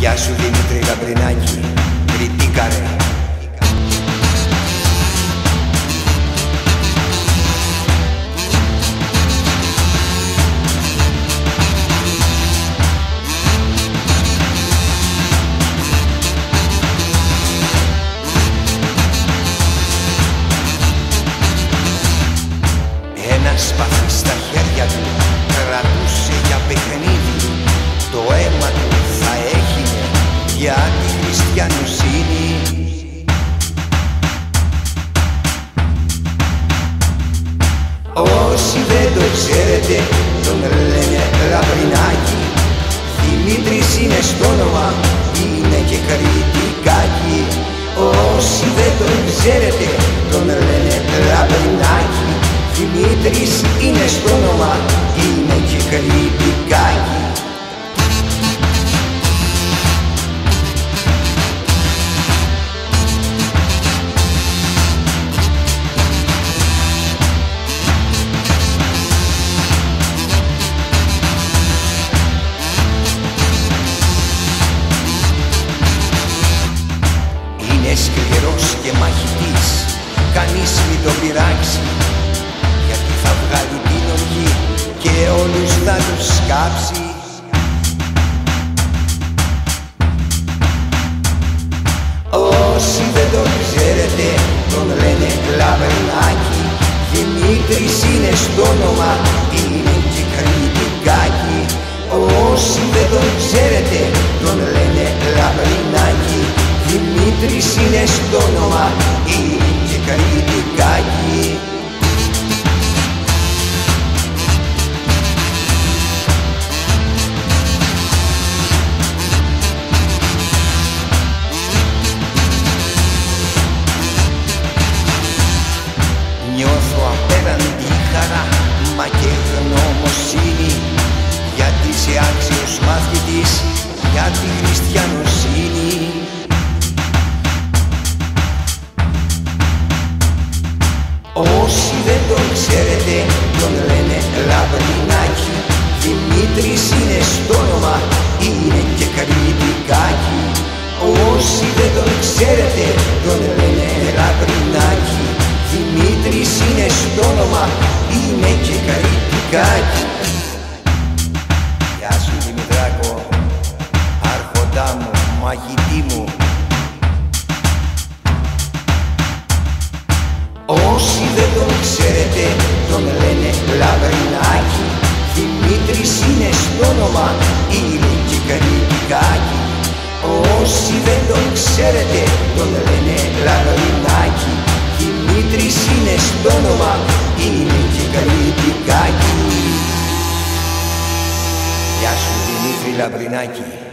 Γεια σου Δημήτρη Γαμπρινάκη, κριτήκαρε Ένας σπαθί στα χέρια του χριστιανοσύνη. Όσοι δεν το ξέρετε τον λένε Λαμπρινάκη Δημήτρης είναι στο όνομα, είναι και κριτικάκι. Όσοι δεν τον ξέρετε τον λένε Λαμπρινάκη Δημήτρης είναι στο όνομα, είναι και κριτικάκι Κανείς μην τον πειράξει Γιατί θα βγάλει την οργή Και όλους θα τους σκάψει Όσοι δεν τον ξέρετε Τον λένε Λαβρινάκη Δημήτρης είναι στο όνομα Είναι και κριτικάκι. Όσοι δεν τον Όσοι δεν τον ξέρετε τον λένε Λαμπρινάκη Δημήτρης είναι στο όνομα είναι και κριτικάκι Όσοι δεν τον ξέρετε τον λένε Λαμπρινάκη Δημήτρης είναι στο όνομα είναι και κριτικάκι Γεια σου Δημητράκο, άρχοντά μου, μαγητή μου ξέρετε τον λένε Λαβρινάκη Δημήτρης είναι στο όνομα είναι και κριτικάκι Όσοι δεν τον ξέρετε τον λένε Λαβρινάκη Δημήτρης είναι στο όνομα είναι και κριτικάκι Γεια σου Δημήτρη Λαβρινάκη